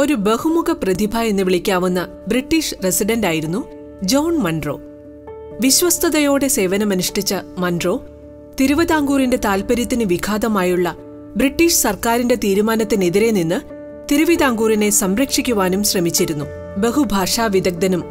ഒരു ബഹുമുഖ പ്രതിഭ എന്ന് വിളിക്കാവുന്ന ബ്രിട്ടീഷ് റെസിഡന്റ് ആയിരുന്നു ജോൺ മൺറോ. വിശ്വസ്തയോടെ സേവനമനുഷ്ഠിച്ച മൺറോ തിരുവിതാംകൂറിന്റെ താൽപര്യത്തിന് വിഘാതമായുള്ള ബ്രിട്ടീഷ് സർക്കാരിന്റെ തീരുമാനത്തിനെതിരെ നിന്ന് തിരുവിതാംകൂറിനെ സംരക്ഷിക്കുവാനും ശ്രമിച്ചിരുന്നു. ബഹുഭാഷാ വിദഗ്ധനും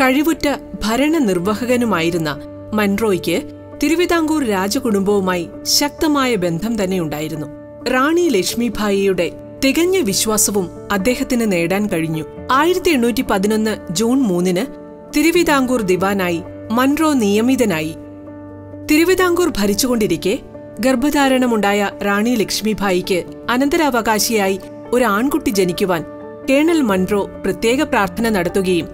കഴിവുറ്റ ഭരണനിർവഹകനുമായിരുന്ന മൺറോയ്ക്ക് തിരുവിതാംകൂർ രാജകുടുംബവുമായി ശക്തമായ ബന്ധം തന്നെയുണ്ടായിരുന്നു റാണി ലക്ഷ്മിഭായിയുടെ തികഞ്ഞ വിശ്വാസവും അദ്ദേഹത്തിന് നേടാൻ കഴിഞ്ഞു. ആയിരത്തി എണ്ണൂറ്റി പതിനൊന്ന് ജൂൺ മൂന്നിന് തിരുവിതാംകൂർ ദിവാനായി മൺറോ നിയമിതനായി. തിരുവിതാംകൂർ ഭരിച്ചുകൊണ്ടിരിക്കെ ഗർഭധാരണമുണ്ടായ റാണി ലക്ഷ്മിഭായിക്ക് അനന്തരാവകാശിയായി ഒരു ആൺകുട്ടി ജനിക്കുവാൻ കേണൽ മൺറോ പ്രത്യേക പ്രാർത്ഥന നടത്തുകയും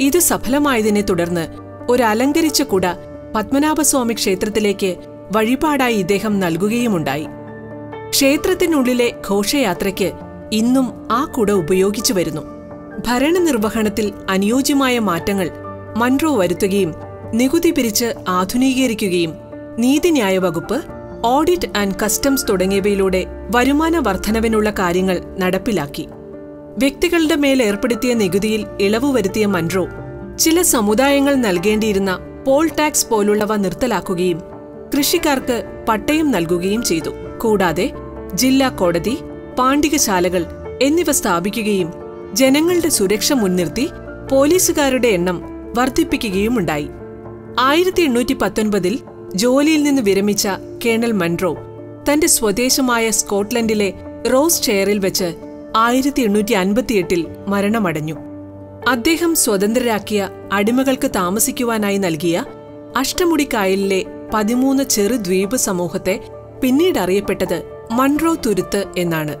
ഇത് സഫലമായതിനെ തുടർന്ന് ഒരു അലങ്കരിച്ച കുട പത്മനാഭസ്വാമി ക്ഷേത്രത്തിലേക്ക് വഴിപാടായി ഇദ്ദേഹം നൽകുകയുമുണ്ടായി. ക്ഷേത്രത്തിനുള്ളിലെ ഘോഷയാത്രയ്ക്ക് ഇന്നും ആ കുട ഉപയോഗിച്ചു വരുന്നു. ഭരണനിർവഹണത്തിൽ അനുയോജ്യമായ മാറ്റങ്ങൾ മൺറോ വരുത്തുകയും നികുതി പിരിച്ച് ആധുനീകരിക്കുകയും നീതിന്യായ വകുപ്പ് ഓഡിറ്റ് ആൻഡ് കസ്റ്റംസ് തുടങ്ങിയവയിലൂടെ വരുമാന വർധനവിനുള്ള കാര്യങ്ങൾ നടപ്പിലാക്കി. വ്യക്തികളുടെ മേൽ ഏർപ്പെടുത്തിയ നികുതിയിൽ ഇളവ് വരുത്തിയ മൺറോ ചില സമുദായങ്ങൾ നൽകേണ്ടിയിരുന്ന പോൾ ടാക്സ് പോലുള്ളവ നിർത്തലാക്കുകയും കൃഷിക്കാർക്ക് പട്ടയം നൽകുകയും ചെയ്തു. കൂടാതെ ജില്ലാ കോടതി പാണ്ഡികശാലകൾ എന്നിവ സ്ഥാപിക്കുകയും ജനങ്ങളുടെ സുരക്ഷ മുൻനിർത്തി പോലീസുകാരുടെ എണ്ണം വർദ്ധിപ്പിക്കുകയുമുണ്ടായി. ആയിരത്തി എണ്ണൂറ്റി പത്തൊൻപതിൽ ജോലിയിൽ നിന്ന് വിരമിച്ച കേണൽ മൺറോ തന്റെ സ്വദേശമായ സ്കോട്ട്ലൻഡിലെ റോസ് ചെയറിൽ വെച്ച് ആയിരത്തി എണ്ണൂറ്റി അൻപത്തിയെട്ടിൽ മരണമടഞ്ഞു. അദ്ദേഹം സ്വതന്ത്രരാക്കിയ അടിമകൾക്ക് താമസിക്കുവാനായി നൽകിയ അഷ്ടമുടിക്കായലിലെ പതിമൂന്ന് ചെറു ദ്വീപ് സമൂഹത്തെ പിന്നീട് അറിയപ്പെട്ടത് മൺറോ തുരുത്ത് എന്നാണ്.